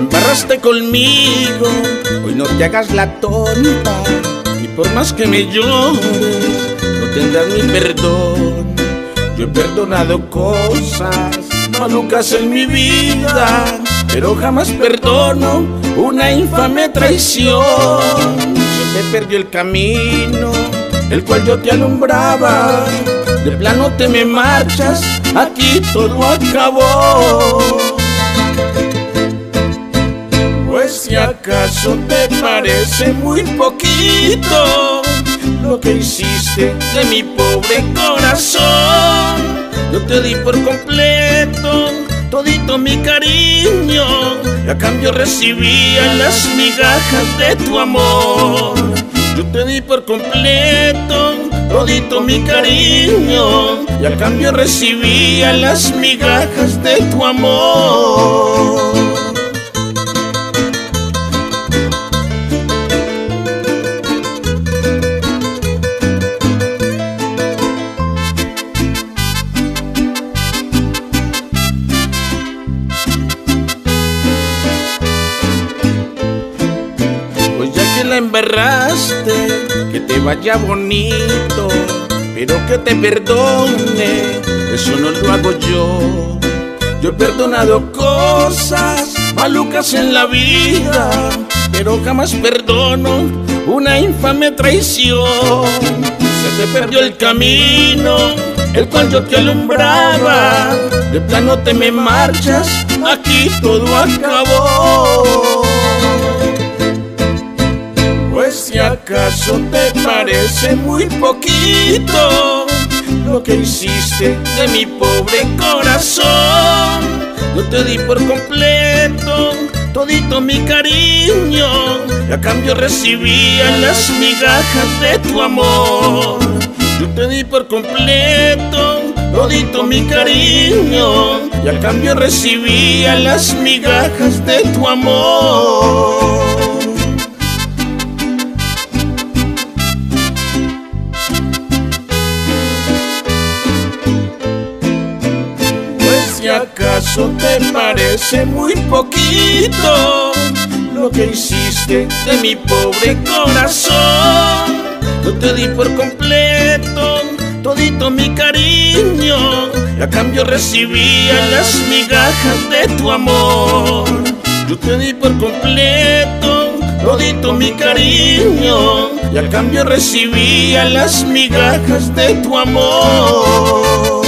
embarraste conmigo, hoy no te hagas la tonta. Y por más que me llores, no tendrás mi perdón. Yo he perdonado cosas malucas en mi vida, pero jamás perdono una infame traición. Se te perdió el camino, el cual yo te alumbraba. De plano te me marchas, aquí todo acabó. Si acaso te parece muy poquito lo que hiciste de mi pobre corazón. Yo te di por completo todito mi cariño y a cambio recibía las migajas de tu amor. Yo te di por completo todito mi cariño y a cambio recibía las migajas de tu amor. Embarraste, que te vaya bonito, pero que te perdone, eso no lo hago yo. Yo he perdonado cosas malucas en la vida, pero jamás perdono una infame traición. Se te perdió el camino, el cual yo te alumbraba. De plano te me marchas, aquí todo acabó. Acaso te parece muy poquito lo que hiciste de mi pobre corazón, yo te di por completo todito mi cariño y a cambio recibía las migajas de tu amor. Yo te di por completo todito mi cariño y a cambio recibía las migajas de tu amor. Acaso te parece muy poquito lo que hiciste de mi pobre corazón, yo te di por completo todito mi cariño y a cambio recibía las migajas de tu amor. Yo te di por completo todito mi cariño y a cambio recibía las migajas de tu amor.